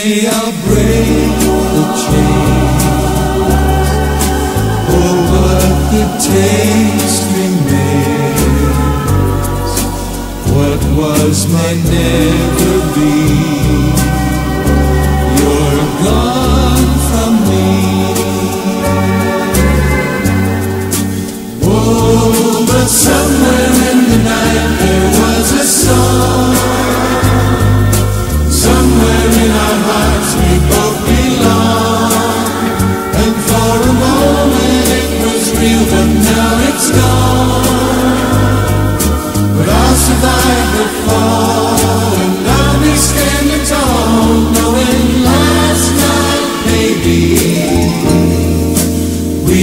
I'll break the chain oh, what the taste remains. What was might never be.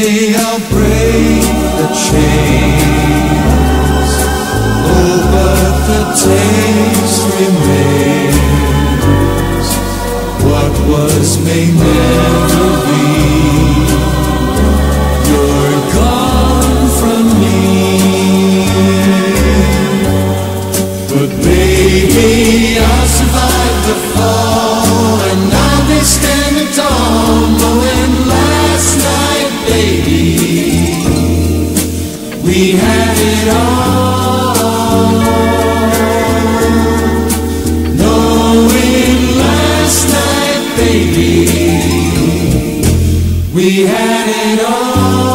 Someday I'll break the chains. Oh, but the taste remains. What was may never be. You're gone from me. But baby, I'll survive the fall, we had it all. Knowing last night, baby, we had it all.